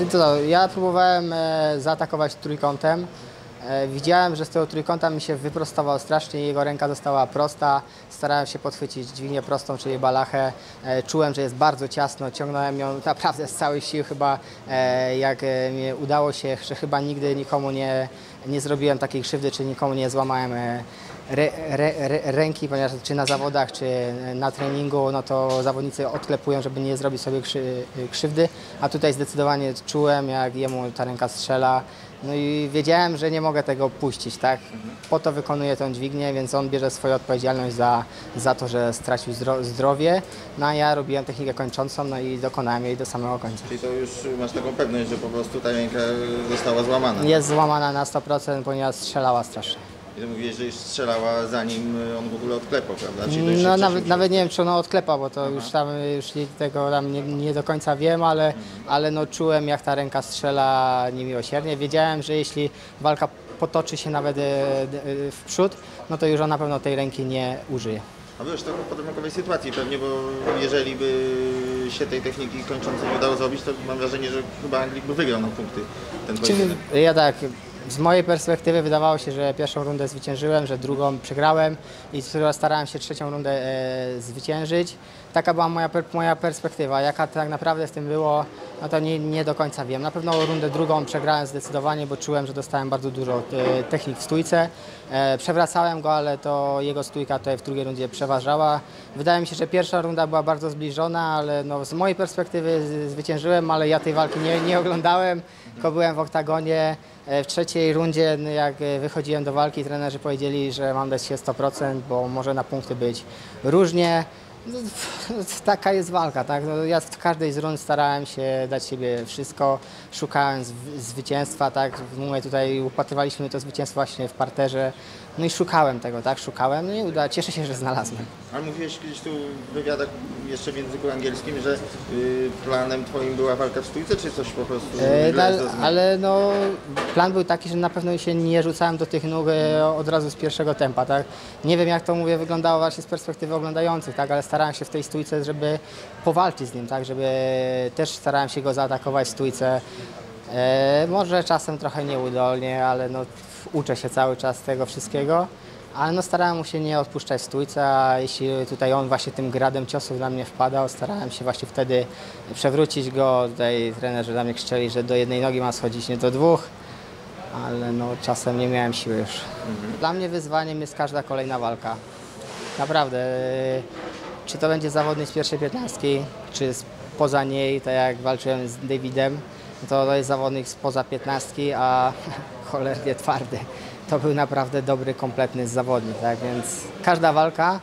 Czy to, ja próbowałem e, zaatakować trójkątem. E, widziałem, że z tego trójkąta mi się wyprostował strasznie, jego ręka została prosta. Starałem się podchwycić dźwignię prostą, czyli balachę. E, czułem, że jest bardzo ciasno, ciągnąłem ją naprawdę z całych sił. Chyba jak mi udało się, że chyba nigdy nikomu nie, nie zrobiłem takiej krzywdy, czy nikomu nie złamałem re, re, re, ręki, ponieważ czy na zawodach, czy na treningu, no to zawodnicy odklepują, żeby nie zrobić sobie krzy, krzywdy, a tutaj zdecydowanie czułem, jak jemu ta ręka strzela, no i wiedziałem, że nie mogę tego puścić, tak? Po to wykonuję tą dźwignię, więc on bierze swoją odpowiedzialność za, za to, że stracił zdro, zdrowie, no a ja robiłem technikę kończącą, no i dokonałem jej do samego końca. Czyli to już masz taką pewność, że po prostu ta ręka została złamana. Jest złamana na 100%, ponieważ strzelała strasznie. I ty mówiłeś, że już strzelała zanim on w ogóle odklepał, prawda? Czyli to No nawet, nawet nie wiem, czy ona odklepa, bo to już tam już nie- tego tam nie, nie do końca wiem, ale, ale no czułem jak ta ręka strzela niemiłosiernie. Wiedziałem, że jeśli walka potoczy się nawet e, e, w przód, no to już on na pewno tej ręki nie użyje. A byłeś trochę w podrękowej sytuacji pewnie, bo jeżeli by się tej techniki kończącej nie udało zrobić, to mam wrażenie, że chyba Anglik by wygrał na punkty ten Czy, pojedynek. ja tak, z mojej perspektywy wydawało się, że pierwszą rundę zwyciężyłem, że drugą przegrałem i starałem się trzecią rundę e, zwyciężyć. Taka była moja, moja perspektywa. Jaka tak naprawdę z tym było, no to nie, nie do końca wiem. Na pewno rundę drugą przegrałem zdecydowanie, bo czułem, że dostałem bardzo dużo e, technik w stójce. E, przewracałem go, ale to jego stójka tutaj w drugiej rundzie przeważała. Wydaje mi się, że pierwsza runda była bardzo zbliżona, ale no, z mojej perspektywy zwyciężyłem, ale ja tej walki nie, nie oglądałem, tylko byłem w oktagonie. E, W trzeciej rundzie, no, jak wychodziłem do walki, trenerzy powiedzieli, że mam dać się 100%, bo może na punkty być różnie. Taka jest walka, tak? No, ja w każdej z rund starałem się dać siebie wszystko, szukałem zw- zwycięstwa, tak? Mówię, tutaj upatrywaliśmy to zwycięstwo właśnie w parterze, no i szukałem tego, tak? Szukałem, no i uda, cieszę się, że znalazłem. Ale mówiłeś kiedyś tu w wywiadach jeszcze w języku angielskim, że y, planem twoim była walka w stójce, czy coś po prostu E, no, ale no, plan był taki, że na pewno się nie rzucałem do tych nóg e, od razu z pierwszego tempa, tak? Nie wiem jak to mówię wyglądało właśnie z perspektywy oglądających, tak? Ale starałem się w tej stójce, żeby powalczyć z nim, tak? Żeby też starałem się go zaatakować w stójce. E, może czasem trochę nieudolnie, ale no, uczę się cały czas tego wszystkiego. Ale no starałem mu się nie odpuszczać w stójce, a jeśli tutaj on właśnie tym gradem ciosów na mnie wpadał, starałem się właśnie wtedy przewrócić go. Tutaj trenerzy dla mnie krzyczeli, że do jednej nogi ma schodzić, nie do dwóch, ale no czasem nie miałem siły już. Dla mnie wyzwaniem jest każda kolejna walka. Naprawdę. Czy to będzie zawodnik z pierwszej piętnastki, czy poza niej, tak jak walczyłem z Davidem, to to jest zawodnik spoza piętnastki, a cholernie twardy. To był naprawdę dobry, kompletny zawodnik, tak więc każda walka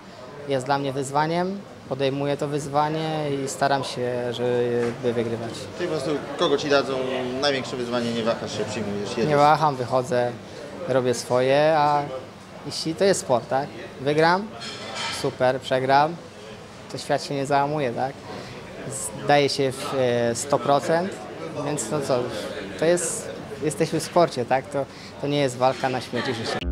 jest dla mnie wyzwaniem, podejmuję to wyzwanie i staram się, żeby wygrywać. Czyli po prostu kogo ci dadzą największe wyzwanie, nie wahasz się, przyjmujesz, jedziesz. Nie waham, wychodzę, robię swoje, a jeśli to jest sport, tak? Wygram, super, przegram, to świat się nie załamuje, tak? Daje się w e, 100%, więc no co, to jest, jesteśmy w sporcie, tak? To, to nie jest walka na śmierć i życie.